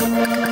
Música